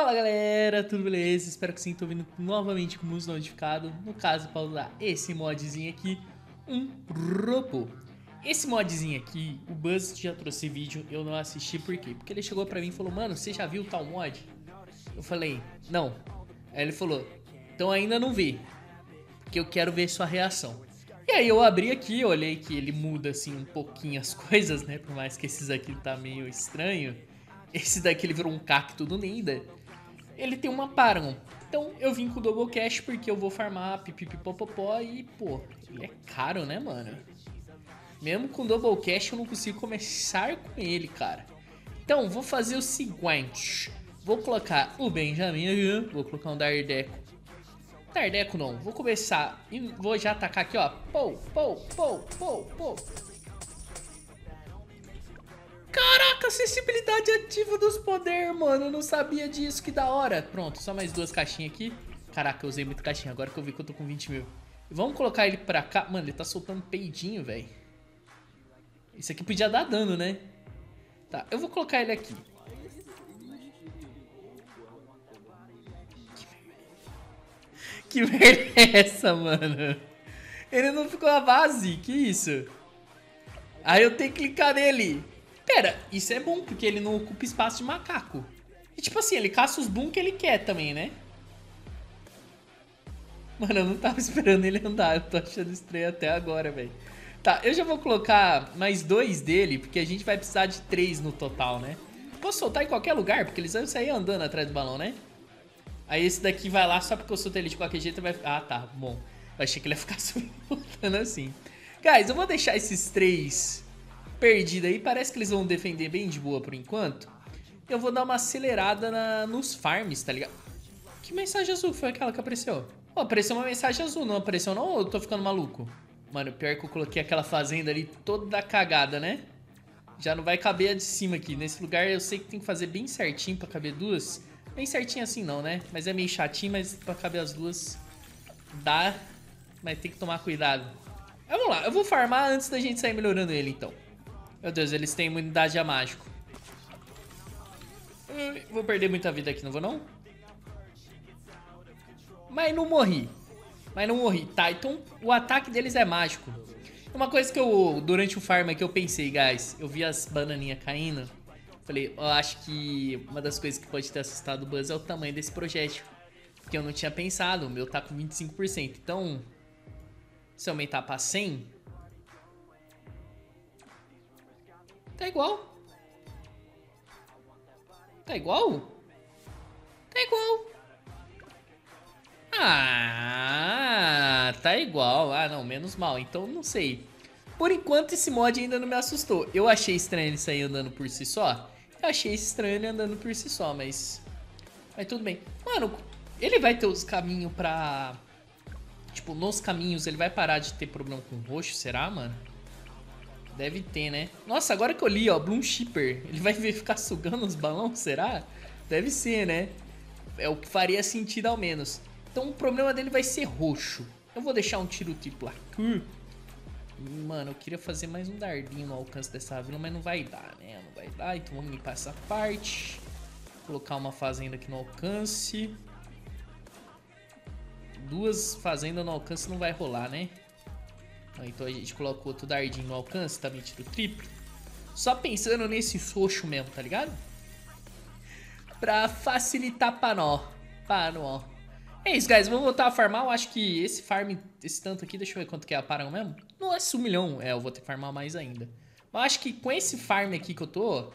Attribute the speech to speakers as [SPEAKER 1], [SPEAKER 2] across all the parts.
[SPEAKER 1] Fala galera, tudo beleza? Espero que sim, tô vindo novamente com o uso notificado. No caso, para usar esse modzinho aqui, um robô. Esse modzinho aqui, o Buzz já trouxe vídeo, eu não assisti por quê? Porque ele chegou pra mim e falou, mano, você já viu tal mod? Eu falei, não. Aí ele falou, então ainda não vi, porque eu quero ver sua reação. E aí eu abri aqui, olhei que ele muda assim um pouquinho as coisas, né? Por mais que esses aqui tá meio estranho. Esse daqui ele virou um cacto do Nida ele tem uma Paragon. Então eu vim com o Double Cash porque eu vou farmar pipipipopopó e, pô, ele é caro, né, mano? Mesmo com Double Cash eu não consigo começar com ele, cara. Então, vou fazer o seguinte. Vou colocar o Benjamin, vou colocar um Dardeco. Dardeco não, vou começar e vou já atacar aqui, ó. Pou, pou, pou, pou, pou. Acessibilidade ativa dos poderes, mano. Eu não sabia disso, que da hora. Pronto, só mais duas caixinhas aqui. Caraca, eu usei muito caixinha, agora que eu vi que eu tô com 20 mil. Vamos colocar ele pra cá. Mano, ele tá soltando peidinho, velho. Isso aqui podia dar dano, né? Tá, eu vou colocar ele aqui. Que merda é essa, mano? Ele não ficou a base, que isso? Aí eu tenho que clicar nele. Pera, isso é bom, porque ele não ocupa espaço de macaco. E tipo assim, ele caça os boom que ele quer também, né? Mano, eu não tava esperando ele andar, eu tô achando estranho até agora, velho. Tá, eu já vou colocar mais dois dele, porque a gente vai precisar de três no total, né? Posso soltar em qualquer lugar, porque eles vão sair andando atrás do balão, né? Aí esse daqui vai lá só porque eu soltei ele de qualquer jeito vai... Ah, tá, bom. Eu achei que ele ia ficar soltando assim. Guys, eu vou deixar esses três perdida aí. Parece que eles vão defender bem de boa por enquanto. Eu vou dar uma acelerada na, nos farms, tá ligado? Que mensagem azul foi aquela que apareceu? Oh, apareceu uma mensagem azul, não apareceu não ou eu tô ficando maluco? Mano, pior que eu coloquei aquela fazenda ali toda cagada, né? Já não vai caber a de cima aqui. Nesse lugar eu sei que tem que fazer bem certinho pra caber duas. Bem certinho assim não, né? Mas é meio chatinho, mas pra caber as duas dá. Mas tem que tomar cuidado. Vamos lá, eu vou farmar antes da gente sair melhorando ele então. Meu Deus, eles têm imunidade a mágico. Vou perder muita vida aqui, não vou não? Mas não morri. Mas não morri. Tá, então o ataque deles é mágico. Uma coisa que eu, durante o farm que eu pensei, guys, eu vi as bananinhas caindo. Falei, eu acho que uma das coisas que pode ter assustado o Buzz é o tamanho desse projétil. Porque eu não tinha pensado, o meu tá com 25%. Então, se aumentar pra 100, Tá igual. Tá igual? Tá igual. Ah, tá igual. Ah, não, menos mal. Então, não sei. Por enquanto, esse mod ainda não me assustou. Eu achei estranho ele sair andando por si só. Eu achei estranho ele andando por si só, mas... Mas tudo bem. Mano, ele vai ter os caminhos pra... Tipo, nos caminhos ele vai parar de ter problema com roxo, será, mano? Deve ter, né? Nossa, agora que eu li, ó, Bloom Shipper. Ele vai ficar sugando os balões, será? Deve ser, né? É o que faria sentido ao menos. Então o problema dele vai ser roxo. Eu vou deixar um tiro tipo aqui. Mano, eu queria fazer mais um dardinho no alcance dessa vila, mas não vai dar, né? Não vai dar, então vamos limpar essa parte. Colocar uma fazenda aqui no alcance. Duas fazendas no alcance não vai rolar, né? Então a gente coloca outro dardinho no alcance, tá metido triplo. Só pensando nesse soxo mesmo, tá ligado? Pra facilitar pra nó. Pra nó. É isso, guys. Vamos voltar a farmar. Eu acho que esse farm, esse tanto aqui, deixa eu ver quanto que é a Paragon mesmo. Não é um milhão. É, eu vou ter que farmar mais ainda. Mas acho que com esse farm aqui que eu tô,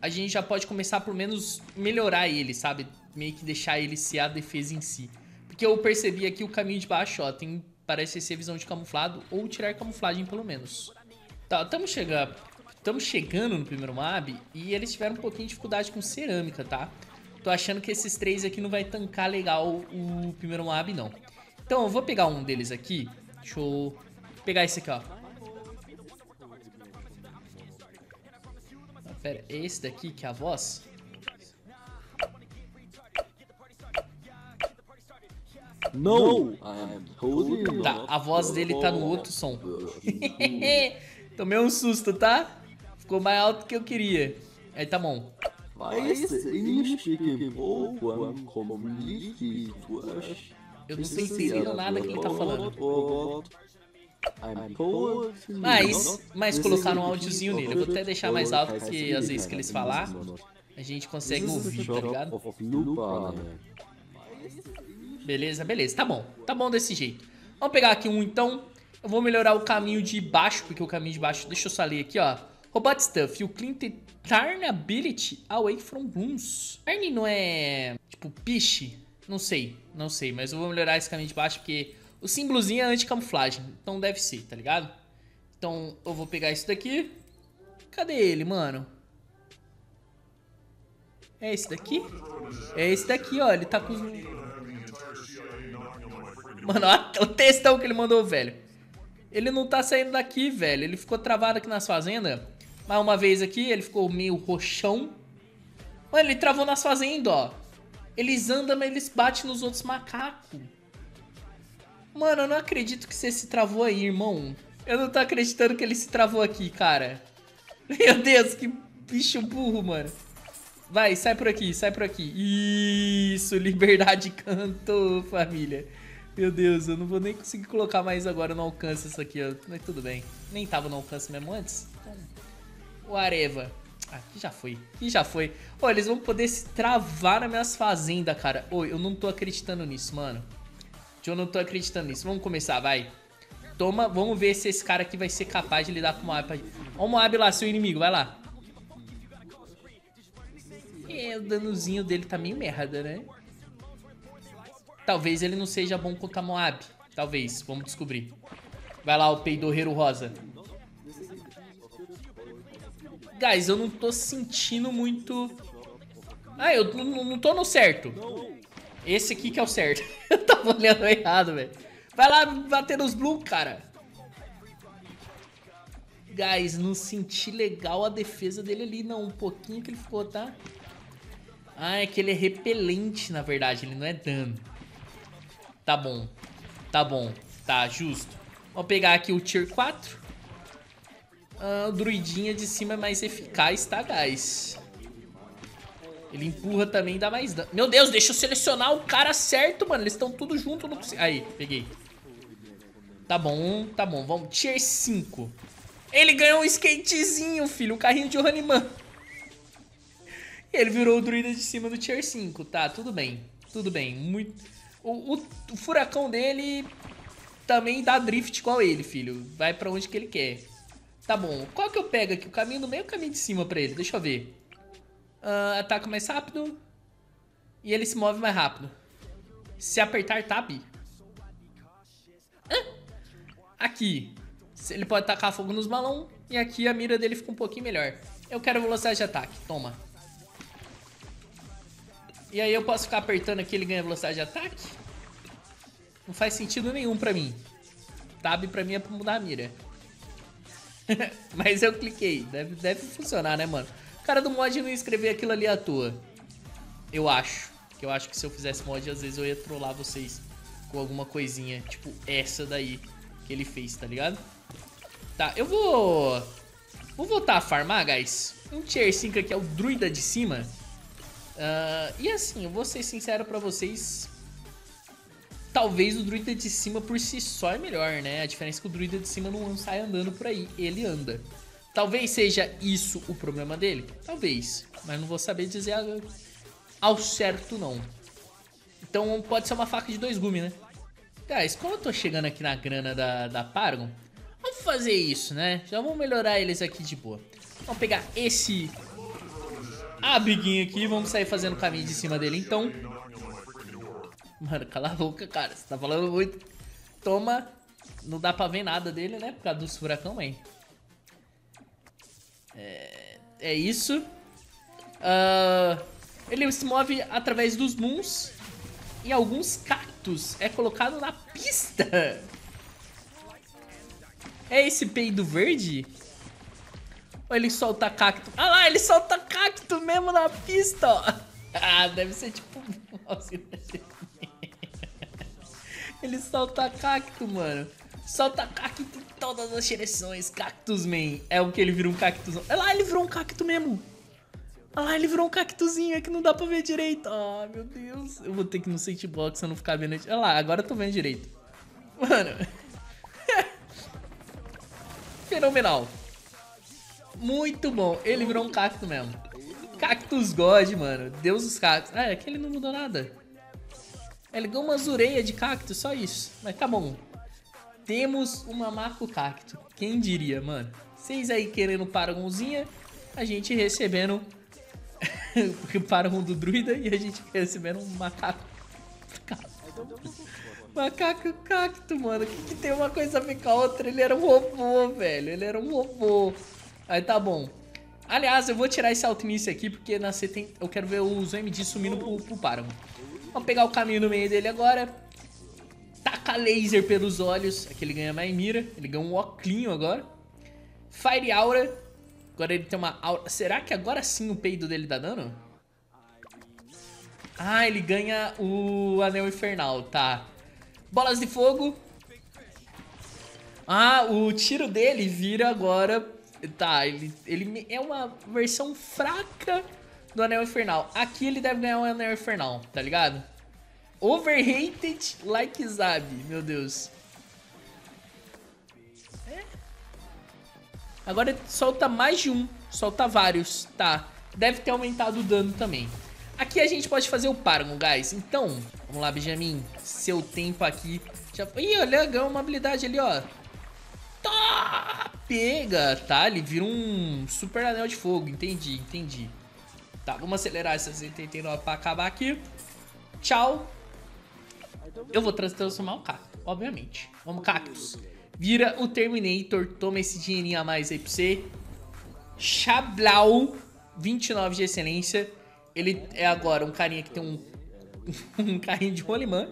[SPEAKER 1] a gente já pode começar por menos melhorar ele, sabe? Meio que deixar ele ser a defesa em si. Porque eu percebi aqui o caminho de baixo, ó. Tem parece ser visão de camuflado ou tirar camuflagem pelo menos. Tá, estamos chegando, estamos chegando no primeiro mob e eles tiveram um pouquinho de dificuldade com cerâmica, tá? Tô achando que esses três aqui não vai tancar legal o primeiro mob, não. Então eu vou pegar um deles aqui. Deixa eu pegar esse aqui, ó. Pera, esse daqui que é a voz?
[SPEAKER 2] No,
[SPEAKER 1] Tá, a voz dele tá no outro som. Tomei um susto, tá? Ficou mais alto que eu queria. Aí tá bom. Eu não tô entendendo nada que ele tá falando. Mas, mas colocar um áudiozinho nele. Eu vou até deixar mais alto, porque às vezes que eles falar, a gente consegue ouvir, tá ligado? Beleza, beleza. Tá bom. Tá bom desse jeito. Vamos pegar aqui um, então. Eu vou melhorar o caminho de baixo, porque o caminho de baixo... Deixa eu só ler aqui, ó. Robot Stuff. You clean turn ability away from rooms. Turn não é... Tipo, piche? Não sei. Não sei. Mas eu vou melhorar esse caminho de baixo, porque... O símbolozinho é anti-camuflagem. Então deve ser, tá ligado? Então eu vou pegar isso daqui. Cadê ele, mano? É esse daqui? É esse daqui, ó. Ele tá com os... Mano, o textão que ele mandou, velho. Ele não tá saindo daqui, velho. Ele ficou travado aqui nas fazendas. Mais uma vez aqui, ele ficou meio roxão. Mano, ele travou nas fazendas, ó. Eles andam, mas eles batem nos outros macacos. Mano, eu não acredito que você se travou aí, irmão. Eu não tô acreditando que ele se travou aqui, cara. Meu Deus, que bicho burro, mano. Vai, sai por aqui, sai por aqui. Isso, liberdade cantou, família. Meu Deus, eu não vou nem conseguir colocar mais agora no alcance isso aqui, ó. Mas tudo bem. Nem tava no alcance mesmo antes. O Areva. Ah, aqui já foi. Aqui já foi. Ô, eles vão poder se travar nas minhas fazendas, cara. Ô, eu não tô acreditando nisso, mano. Eu não tô acreditando nisso. Vamos começar, vai. Toma, vamos ver se esse cara aqui vai ser capaz de lidar com o Moab. Olha o Moab lá, seu inimigo, vai lá. É, o danozinho dele tá meio merda, né? Talvez ele não seja bom contra Moab. Talvez, vamos descobrir. Vai lá, o peidorreiro rosa. Guys, eu não tô sentindo muito... Ah, eu não tô no certo. Esse aqui que é o certo. eu tava olhando errado, velho. Vai lá bater nos blue, cara. Guys, não senti legal a defesa dele ali, não. Um pouquinho que ele ficou, tá? Ah, é que ele é repelente, na verdade. Ele não é dano. Tá bom. Tá bom. Tá, justo. Vou pegar aqui o Tier 4. Ah, o druidinha de cima é mais eficaz, tá, guys? Ele empurra também dá mais dano. Meu Deus, deixa eu selecionar o cara certo, mano. Eles estão tudo junto. Consigo... Aí, peguei. Tá bom, tá bom. Vamos. Tier 5. Ele ganhou um skatezinho, filho. Um carrinho de Honeyman. Ele virou o druida de cima do Tier 5. Tá, tudo bem. Tudo bem. Muito... O, o, o, furacão dele também dá drift igual ele, filho. Vai pra onde que ele quer. Tá bom. Qual que eu pego aqui? O caminho do meio ou o caminho de cima pra ele? Deixa eu ver. Uh, ataca mais rápido. E ele se move mais rápido. Se apertar Tab. Aqui. Ele pode tacar fogo nos balão. E aqui a mira dele fica um pouquinho melhor. Eu quero velocidade de ataque. Toma. E aí eu posso ficar apertando aqui ele ganha velocidade de ataque? Não faz sentido nenhum pra mim. Tab pra mim é pra mudar a mira. Mas eu cliquei. Deve, deve funcionar, né, mano? O cara do mod não escrever aquilo ali à toa. Eu acho. Que eu acho que se eu fizesse mod, às vezes eu ia trollar vocês com alguma coisinha. Tipo essa daí que ele fez, tá ligado? Tá, eu vou... Vou voltar a farmar, guys. Um tier 5 aqui é o druida de cima. Uh, e assim, eu vou ser sincero pra vocês. Talvez o druida de cima por si só é melhor, né? A diferença é que o druida de cima não sai andando por aí. Ele anda. Talvez seja isso o problema dele. Talvez. Mas não vou saber dizer ao certo, não. Então pode ser uma faca de dois gumes, né? Guys, como eu tô chegando aqui na grana da, da Paragon, vamos fazer isso, né? Já vamos melhorar eles aqui de boa. Vamos pegar esse a biguinha aqui. Vamos sair fazendo caminho de cima dele, então. Mano, cala a boca, cara. Você tá falando muito. Toma. Não dá pra ver nada dele, né? Por causa dos furacão, hein? É, é isso. Uh, ele se move através dos moons. E alguns cactos é colocado na pista. É esse peido verde? Ele solta cacto? Ah lá, ele solta cacto mesmo na pista, ó. Ah, deve ser tipo... ele solta cacto, mano. Solta cacto em todas as direções. Cactus Man. É o que ele virou um cactus. Olha lá, ele virou um cacto mesmo. Olha lá, ele virou um cactuzinho, é que não dá pra ver direito. Ah, meu Deus. Eu vou ter que ir no sandbox se eu não ficar vendo. Olha lá, agora eu tô vendo direito. Mano. Fenomenal. Muito bom. Ele virou um cacto mesmo. Cactus God, mano. Deus dos cactos. Ah, é que ele não mudou nada. Ele ganhou uma zureia de cacto, só isso. Mas tá bom. Temos uma Mamaco Cacto. Quem diria, mano? Vocês aí querendo Paragonzinha, a gente recebendo o Paragon do Druida e a gente recebendo um macaco. Macaco cacto, mano. Que, que tem uma coisa a ver com a outra? Ele era um robô, velho. Ele era um robô. Aí tá bom. Aliás, eu vou tirar esse altimista aqui porque na tem... eu quero ver os MD sumindo pro, pro Paragon. Vamos pegar o caminho no meio dele agora. Taca laser pelos olhos. Aqui ele ganha mais mira. Ele ganha um oclinho agora. Fire Aura. Agora ele tem uma aura. Será que agora sim o peido dele dá dano? Ah, ele ganha o Anel Infernal, tá. Bolas de fogo. Ah, o tiro dele vira agora... Tá, ele, ele é uma versão fraca do Anel Infernal. Aqui ele deve ganhar o Anel Infernal, tá ligado? Overrated like Zabi, meu Deus. É. Agora solta mais de um, solta vários, tá. Deve ter aumentado o dano também. Aqui a gente pode fazer o Paragon, guys. Então, vamos lá, Benjamin. Seu tempo aqui já... Ih, olha, ganhou uma habilidade ali, ó. Tá, pega, tá? Ele vira um super anel de fogo, entendi, entendi. Tá, vamos acelerar essas 89 pra acabar aqui. Tchau. Eu vou transformar o cacto, obviamente. Vamos, cactus. Vira o Terminator, toma esse dinheirinho a mais aí pra você. Chablau, 29 de excelência. Ele é agora um carinha que tem um, um carrinho de rolimã.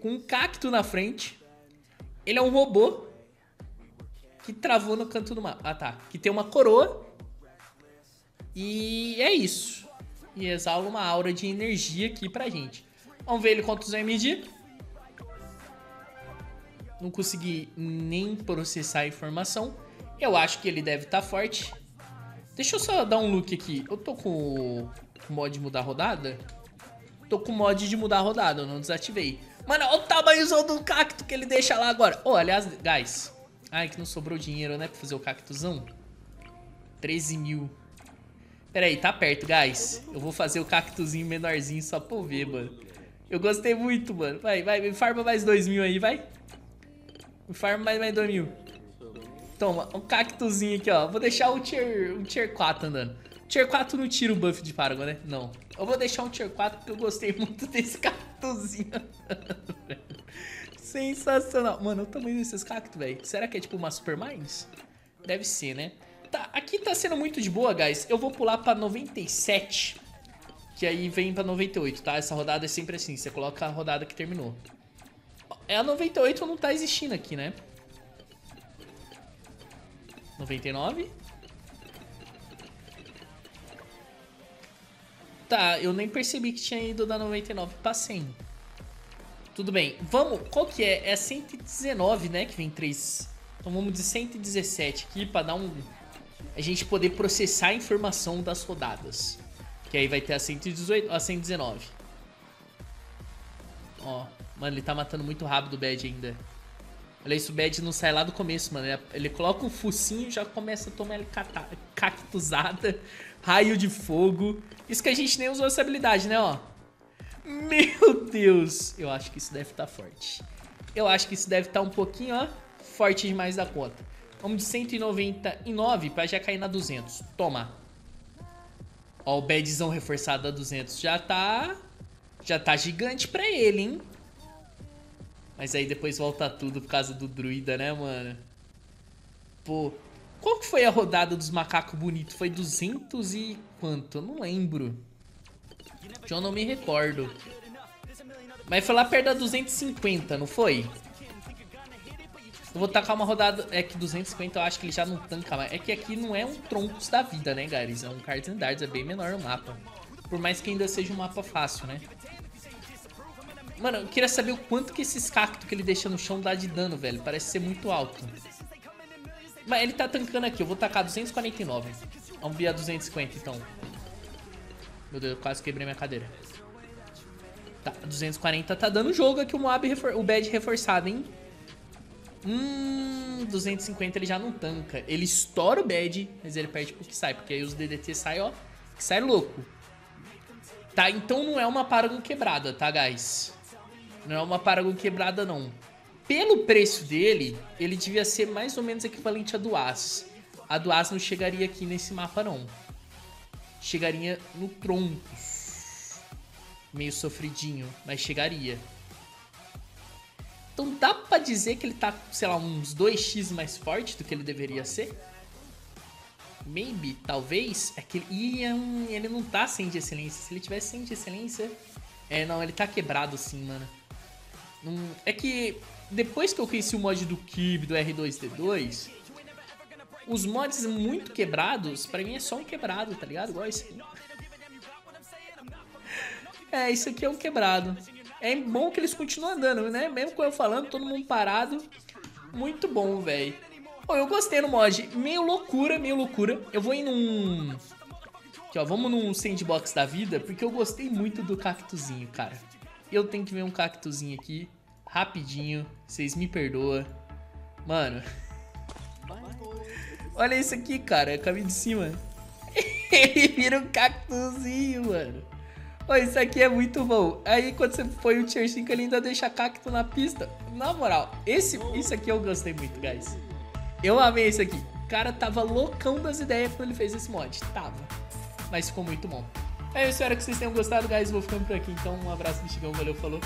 [SPEAKER 1] Com um cacto na frente. Ele é um robô. Que travou no canto do mapa. Ah, tá. Que tem uma coroa. E é isso. E exala uma aura de energia aqui pra gente. Vamos ver ele quantos vai medir. Não consegui nem processar a informação. Eu acho que ele deve estar tá forte. Deixa eu só dar um look aqui. Eu tô com o mod de mudar rodada? Tô com o mod de mudar rodada, eu não desativei. Mano, olha o tamanhozão do cacto que ele deixa lá agora. Oh, aliás, guys. Ai, que não sobrou dinheiro, né? Pra fazer o cactuzão. 13 mil. Pera aí, tá perto, guys. Eu vou fazer o cactuzinho menorzinho só pra eu ver, mano. Eu gostei muito, mano. Vai, vai, me farma mais 2 mil aí, vai. Me farma mais, mais 2 mil. Toma, um cactuzinho aqui, ó. Vou deixar o tier, um tier 4 andando. Tier 4 não tira o buff de Paragon, né? Não. Eu vou deixar um tier 4 porque eu gostei muito desse cactuzinho. Sensacional. Mano, o tamanho desses cactos, velho. Será que é tipo uma Super Mines? Deve ser, né? Tá, aqui tá sendo muito de boa, guys. Eu vou pular pra 97 que aí vem pra 98, tá? Essa rodada é sempre assim, você coloca a rodada que terminou. É a 98 não tá existindo aqui, né? 99. Tá, eu nem percebi que tinha ido da 99 pra 100. Tudo bem, vamos, qual que é? É 119, né, que vem 3. Então vamos de 117 aqui pra dar um... A gente poder processar a informação das rodadas. Que aí vai ter a 118, a 119. Ó, mano, ele tá matando muito rápido o Bad ainda. Olha isso, o Bad não sai lá do começo, mano. Ele, coloca um focinho e já começa a tomar ele cactusada, raio de fogo. Isso que a gente nem usou essa habilidade, né, ó. Meu Deus! Eu acho que isso deve estar tá forte. Eu acho que isso deve estar tá um pouquinho, ó, forte demais da conta. Vamos de 199 pra já cair na 200. Toma. Ó, o badzão reforçado a 200 já tá... Já tá gigante pra ele, hein? Mas aí depois volta tudo por causa do druida, né, mano? Pô, qual que foi a rodada dos macacos bonitos? Foi 200 e quanto? Eu não lembro. Eu não me recordo. Mas foi lá perto da 250, não foi? Eu vou tacar uma rodada... É que 250 eu acho que ele já não tanca mais. É que aqui não é um troncos da vida, né, guys? É um Cards and Darts, é bem menor o mapa. Por mais que ainda seja um mapa fácil, né? Mano, eu queria saber o quanto que esses cactos que ele deixa no chão dá de dano, velho. Parece ser muito alto. Mas ele tá tancando aqui. Eu vou tacar 249. Vamos vir a 250, então. Meu Deus, eu quase quebrei minha cadeira. Tá, 240 tá dando jogo aqui o Moab, o bad reforçado, hein? Hum, 250 ele já não tanca. Ele estoura o bad, mas ele perde pro que sai, porque aí os DDT saem, ó, que sai louco. Tá, então não é uma Paragon quebrada, tá, guys? Não é uma Paragon quebrada, não. Pelo preço dele, ele devia ser mais ou menos equivalente a do As. A do As não chegaria aqui nesse mapa, não. Chegaria no Troncos. Meio sofridinho, mas chegaria. Então dá pra dizer que ele tá, sei lá, uns 2x mais forte do que ele deveria ser? Maybe, talvez. É que ele, ele não tá sem de excelência. Se ele tivesse sem de excelência... É, não, ele tá quebrado sim, mano. é que depois que eu conheci o mod do Kib, do R2D2, os mods muito quebrados, pra mim é só um quebrado, tá ligado? Igual esse aqui. É, isso aqui é um quebrado. É bom que eles continuam andando, né? Mesmo com eu falando, todo mundo parado. Muito bom, velho. eu gostei no mod. Meio loucura, meio loucura. Eu vou ir num... Aqui, ó. Vamos num sandbox da vida, porque eu gostei muito do cactuzinho, cara. Eu tenho que ver um cactuzinho aqui, rapidinho. Vocês me perdoam. Mano... Olha isso aqui, cara. É caminho de cima. Ele vira um cactuzinho, mano. Olha, isso aqui é muito bom. Aí quando você põe o tier 5, ele ainda deixa cacto na pista. Na moral, esse, isso aqui eu gostei muito, guys. Eu amei isso aqui. O cara tava loucão das ideias quando ele fez esse mod. Tava. Mas ficou muito bom. É, eu espero que vocês tenham gostado, guys. Vou ficando por aqui. Então, um abraço, bichigão. Valeu, falou.